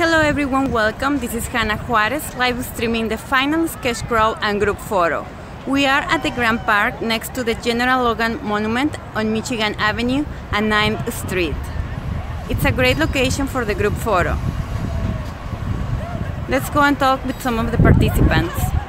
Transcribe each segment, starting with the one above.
Hello everyone, welcome. This is Hannah Juarez, live streaming the final sketch crawl and group photo. We are at the Grand Park next to the General Logan Monument on Michigan Avenue and 9th Street. It's a great location for the group photo. Let's go and talk with some of the participants.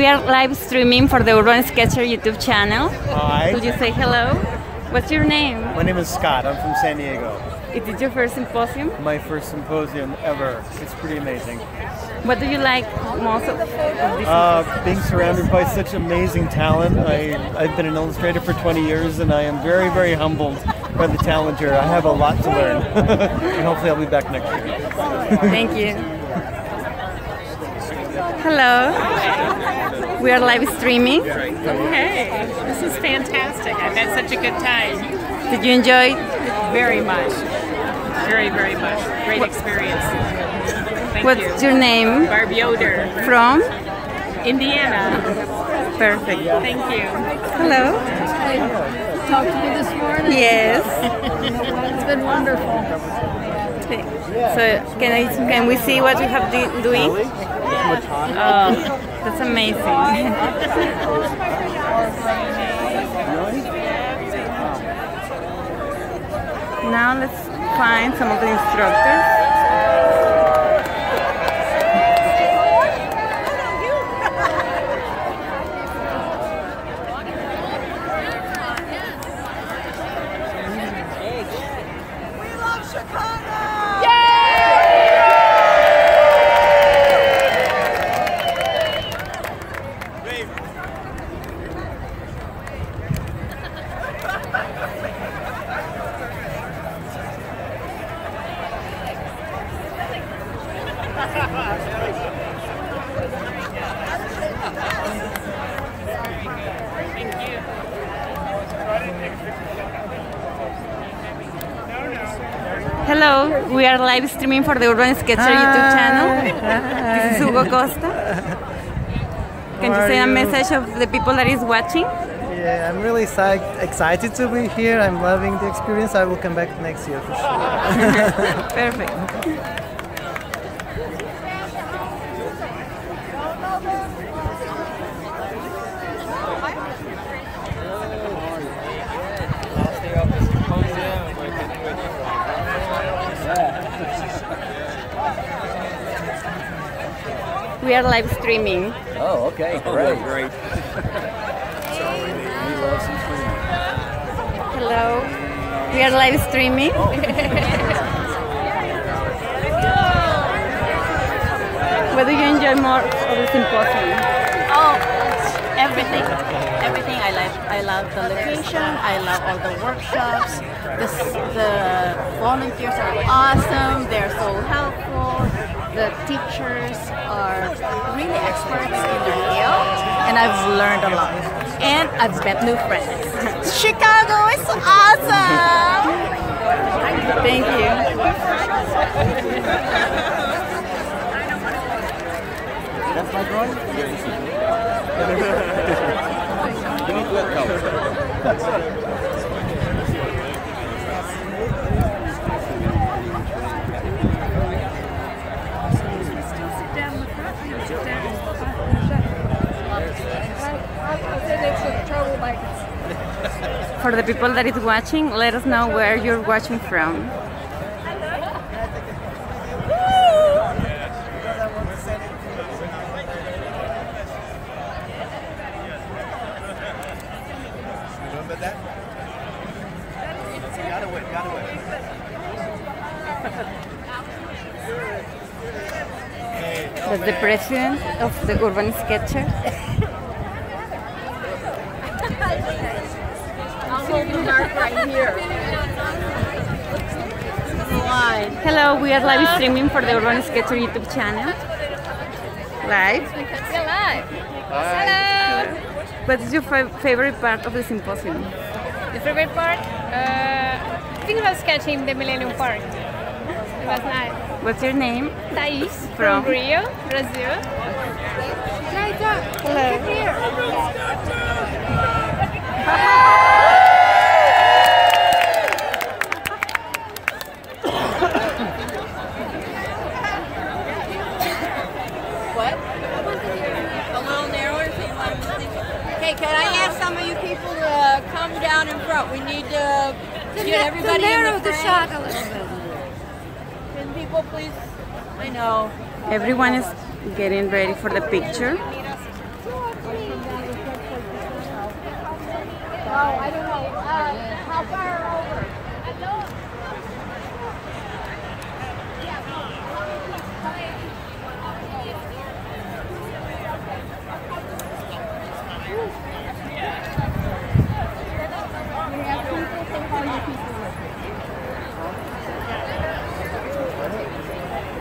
We are live streaming for the Urban Sketcher YouTube channel. Hi. Could you say hello? What's your name? My name is Scott. I'm from San Diego. Is it your first symposium? My first symposium ever. It's pretty amazing. What do you like most of, of this? Uh, being surrounded by such amazing talent. I, I've been an illustrator for 20 years and I am very, very humbled by the talent here. I have a lot to learn. and hopefully I'll be back next year. Thank you. Hello. We are live streaming. Hey, this is fantastic. I've had such a good time. Did you enjoy? Very much. Very, very much. Great experience. Thank What's you. your name? Barb Yoder, From? Indiana. Perfect. Thank you. Hello. talked to me this morning. Yes. It's been wonderful. Okay. So can I can we see what you have do, doing? Oh, that's amazing. now let's find some of the instructors. Hello, we are live streaming for the Urban Sketcher YouTube channel. This is Hugo Costa. Can you say a message of the people that is watching? Yeah, I'm really psyched, excited to be here. I'm loving the experience. I will come back next year for sure. Perfect. We are live streaming. Oh, okay, oh, great. Great. Hello. We are live streaming. what do you enjoy more of the symposium? Oh, everything. Everything I like. I love the location. I love all the workshops. The, the volunteers are awesome. They're so helpful. The teachers are really experts in their field, and I've learned a lot. And I've met new friends. Chicago is awesome. Thank you. That's my drawing? Give me that color. For the people that is watching, let us know where you're watching from. That's the president of the Urban Sketcher. Hello, we are live streaming for the Urban Sketcher YouTube channel. Live. You're live. Hello. What is your fa- favorite part of the symposium? The favorite part? Uh, I think it was sketching the Millennium Park. It was nice. What's your name? Thais From? from Rio, Brazil. What? A little narrower so you want to Okay, can I ask some of you people to come down in front? We need to get everybody in the, the frame. shot a little bit. Can people please? I know. Everyone is getting ready for the picture. Oh, I don't know. Uh, how far over?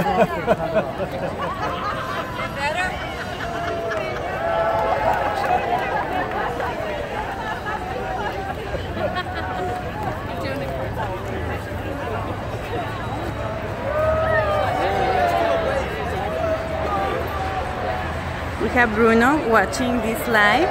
We have Bruno watching this live.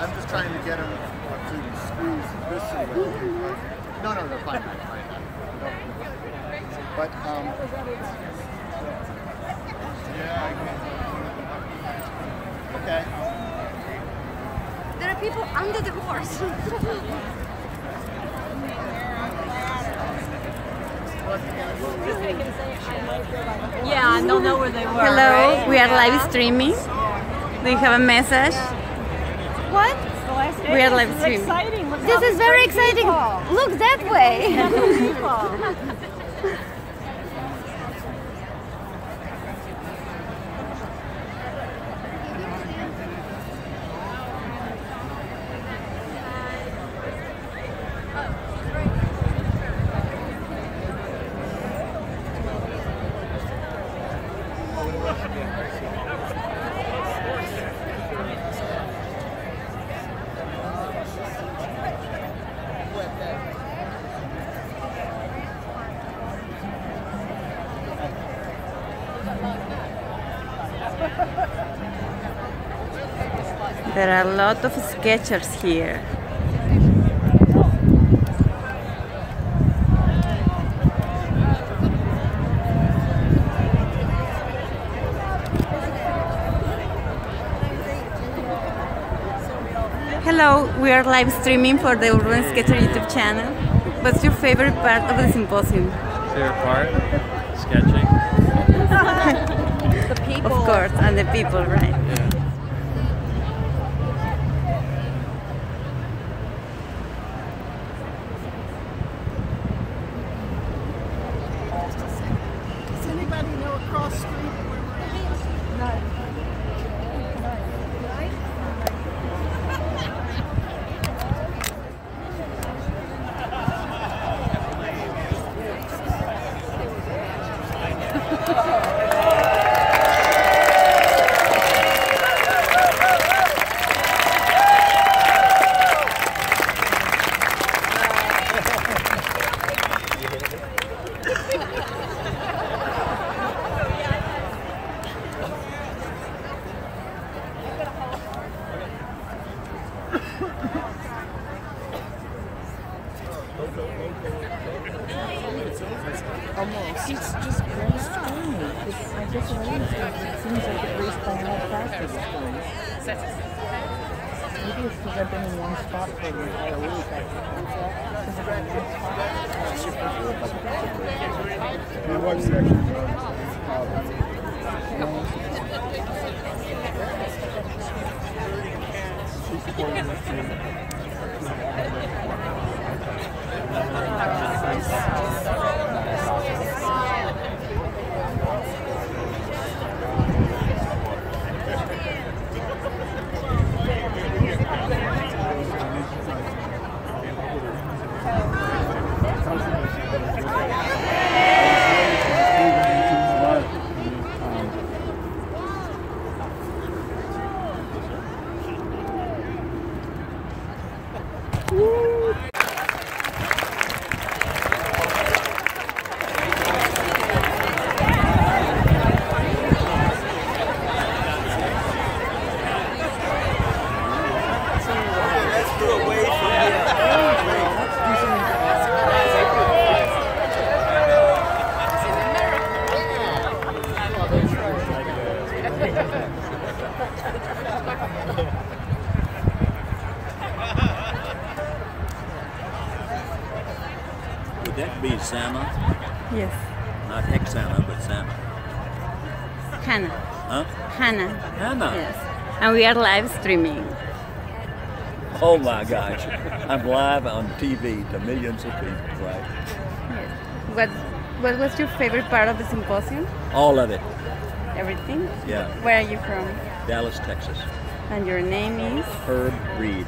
I'm just trying to get him to squeeze this way. No, no, no, fine, fine, fine. But, um, yeah, I get Okay. there are people under the horse. Yeah, and they'll know where they were. Hello, right? we are live streaming. Do you have a message? what? We are live streaming. This is very exciting. Look that way. There are a lot of sketchers here. Hello, we are live streaming for the Urban Sketcher YouTube channel. What's your favorite part of the symposium? Favorite part? Sketching. The people. Of and the people, right? Would that be Santa? Yes. Not ex-Santa, but Santa. Hannah. Huh? Hannah. Hannah. Yes. And we are live streaming. Oh my gosh. I'm live on TV to millions of people, right? Yes. What what was your favorite part of the symposium? All of it. Everything? Yeah. Where are you from? Dallas, Texas. And your name is? Herb Reed.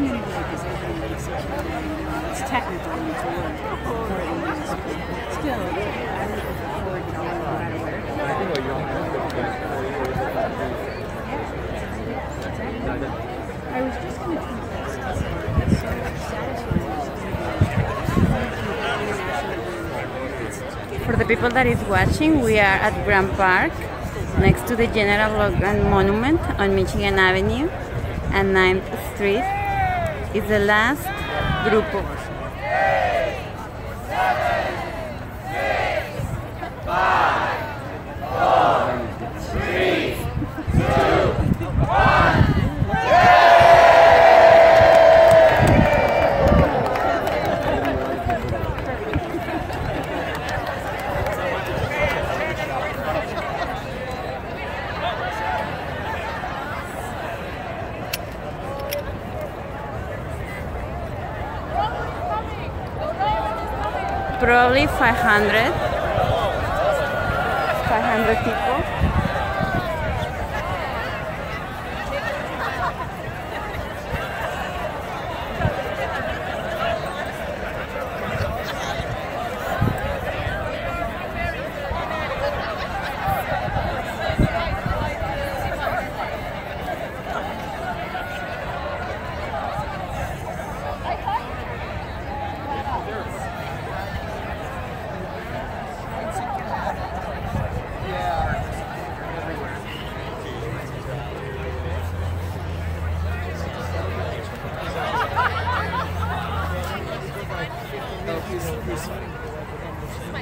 Community organization. It's, technical and it's Still, I look forward to. I was just going to For the people that is watching, we are at Grand Park, next to the General Logan Monument on Michigan Avenue and 9th Street. It's the last group of probably 500 500 people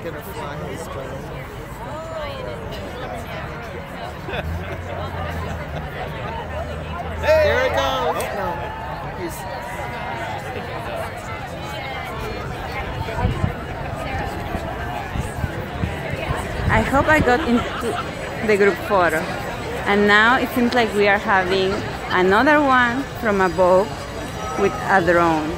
gonna fly his drone. There it goes. No, he's I hope I got into the group photo. And now it seems like we are having another one from above with a drone.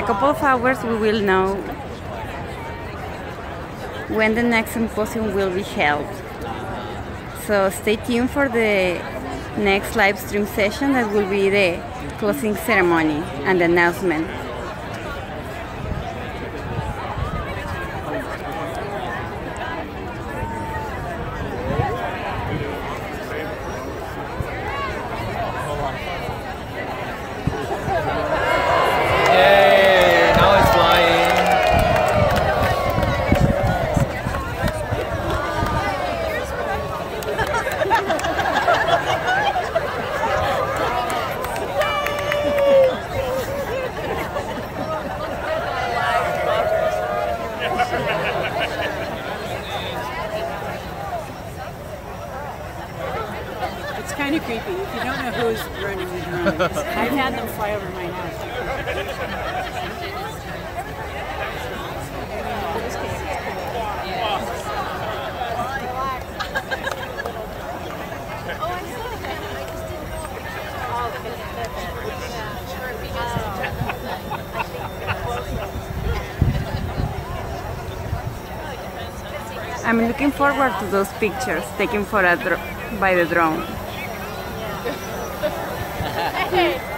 a couple of hours, we will know when the next symposium will be held. So stay tuned for the next live stream session that will be the closing ceremony and announcement. Yay! Now it's flying. It's kind of creepy. If you don't know who's running the drones, I've had them fly over my house. I'm looking forward to those pictures taken for a by the drone.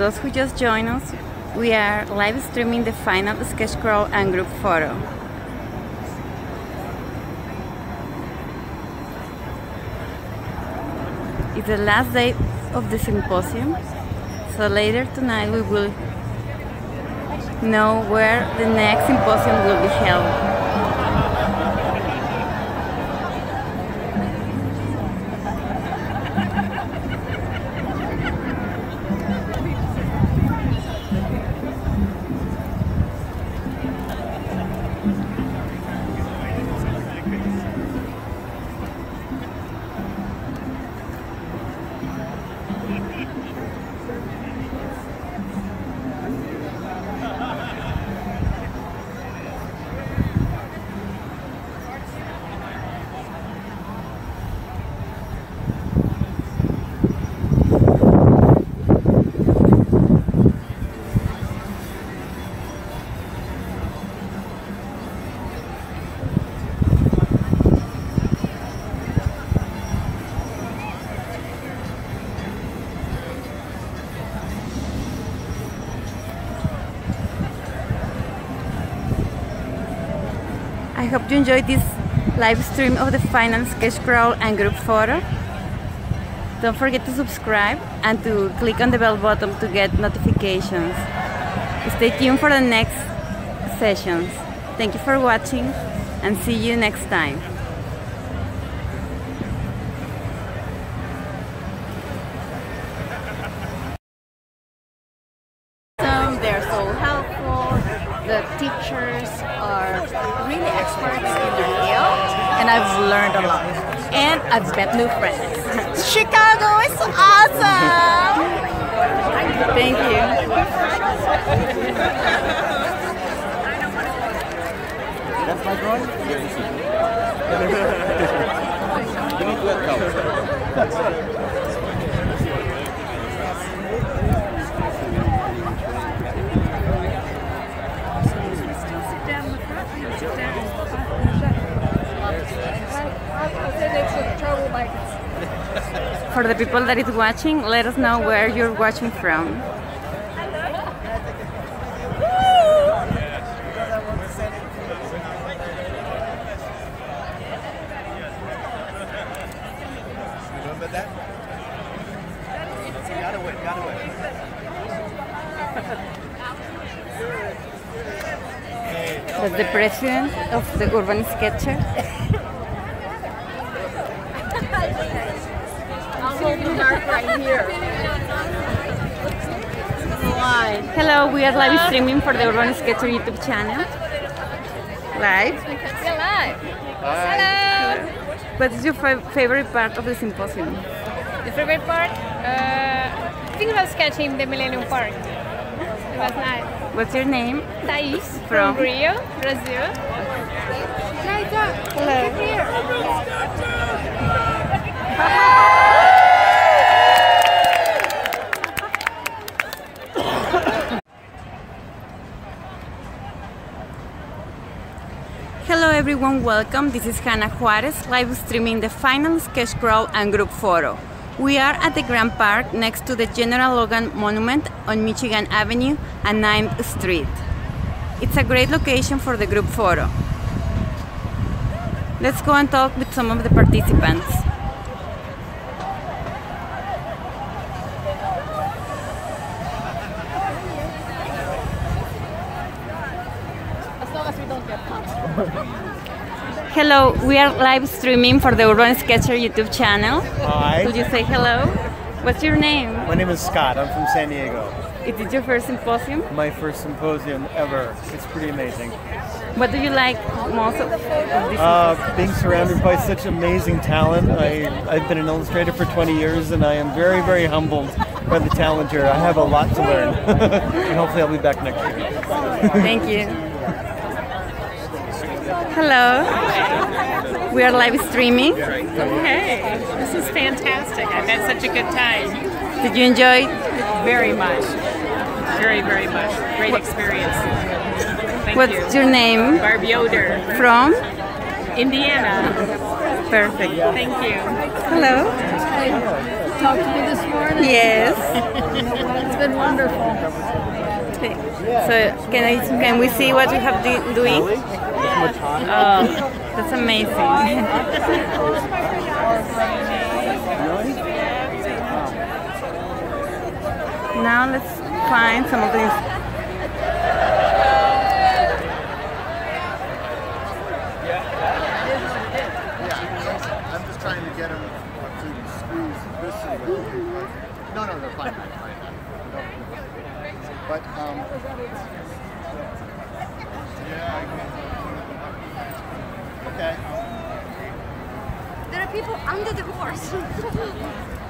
those who just joined us, we are live streaming the final sketch crawl and group photo. It's the last day of the symposium, so later tonight we will know where the next symposium will be held. I hope you enjoyed this live stream of the final sketch crawl and group photo. Don't forget to subscribe and to click on the bell button to get notifications. Stay tuned for the next sessions. Thank you for watching and see you next time. Some, They're so helpful. The teachers are really experts in their field, and I've learned a lot. And I've met new friends. Chicago is awesome! Thank you. That's my drawing? For the people that is watching, let us know where you're watching from. Remember that? Gotta win, gotta That's the president of the Urban Sketcher. Hello, we are live streaming for the Urban Sketcher YouTube channel. Live. We're live. Hello. What is your fa- favorite part of the symposium? The favorite part? Uh, I think about sketching the Millennium Park. It was nice. What's your name? Thais From? from Rio, Brazil. Hello. Hello everyone, welcome. This is Hannah Juarez, live streaming the final sketch crawl and group photo. We are at the Grand Park next to the General Logan Monument on Michigan Avenue and 9th Street. It's a great location for the group photo. Let's go and talk with some of the participants. As we don't get. Hello, we are live streaming for the Urban Sketcher YouTube channel. Hi. Could you say hello? What's your name? My name is Scott. I'm from San Diego. Is it your first symposium? My first symposium ever. It's pretty amazing. What do you like most of, of this? Uh, being surrounded by such amazing talent. I, I've been an illustrator for 20 years and I am very, very humbled by the talent here. I have a lot to learn. and hopefully I'll be back next year. Thank you. Hello. We are live streaming. Hey, this is fantastic. I've had such a good time. Did you enjoy? Very much. Very, very much. Great experience. Thank What's you. your name? Barb Yoder, From? Indiana. Perfect. Thank you. Hello. Talk to me this morning. Yes. It's been wonderful. Okay. So can I can we see what you have do, doing? Oh, that's amazing. now let's find some of these. I'm just trying to get them to squeeze this. No, no, fine, fine. But, um, okay. There are people under the horse.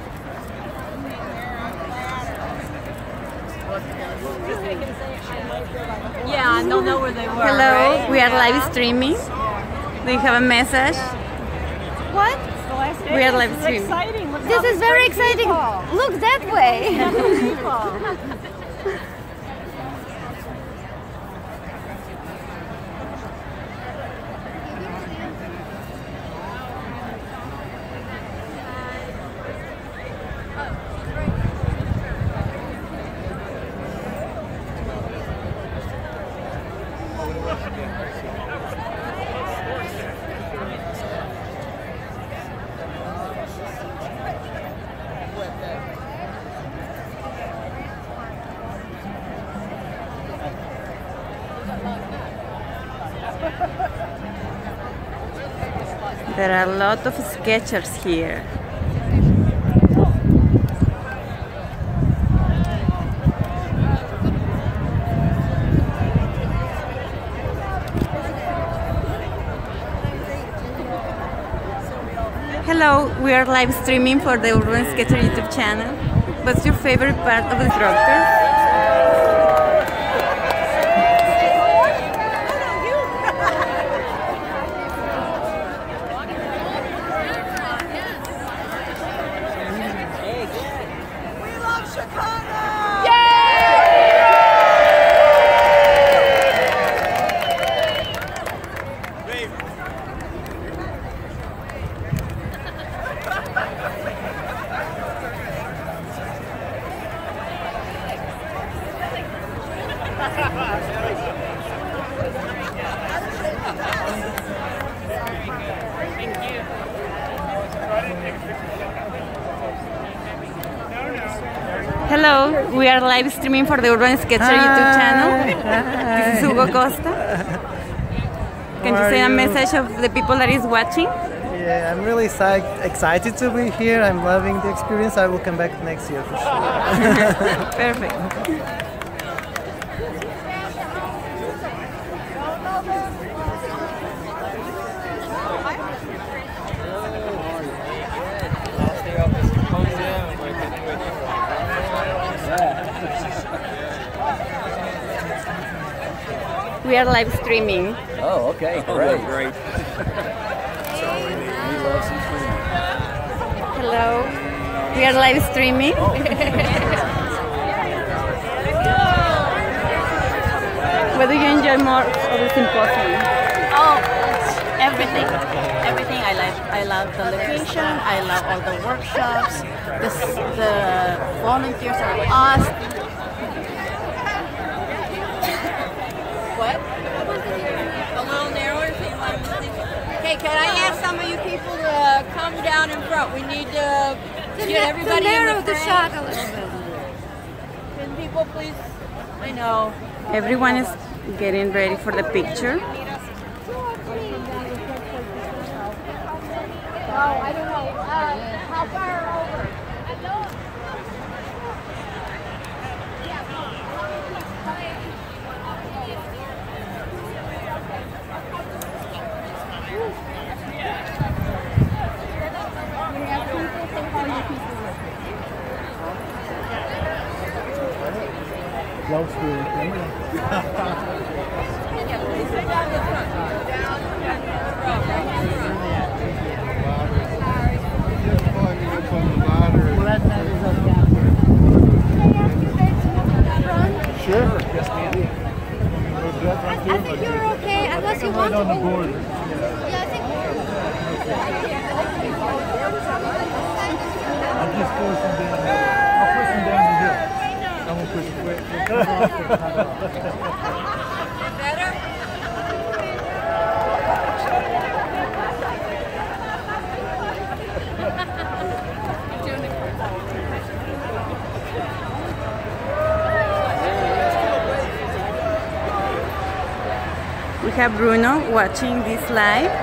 Yeah, they'll know where they were. Hello, right? we are live streaming. Do you have a message? What? We are live This is streaming. exciting. This is very exciting. people. Look that way. There are a lot of sketchers here. Hello, we are live streaming for the Urban Sketcher YouTube channel. What's your favorite part of the structure? Hello, we are live streaming for the Urban Sketcher YouTube channel. This is Hugo Costa. Can you How say a message of the people that is watching? Yeah, I'm really psyched, excited to be here. I'm loving the experience. I will come back next year for sure. Perfect. We are live streaming. Oh, okay, Oh, great. great. We love some food. Hello. We are live streaming. Oh. what do you enjoy more of the symposium? Oh, everything. Everything I like. I love the location. I love all the workshops. The, the volunteers are awesome. What? A little narrower, so you want to Okay, can I ask some of you people to come down in front? We need to get everybody in narrow the the shot a little bit. Can people please? I know. Everyone is getting ready for the picture. Oh, I don't know. Uh, how far over? I think you're okay unless you want to. Yeah, I think. We have Bruno watching this live.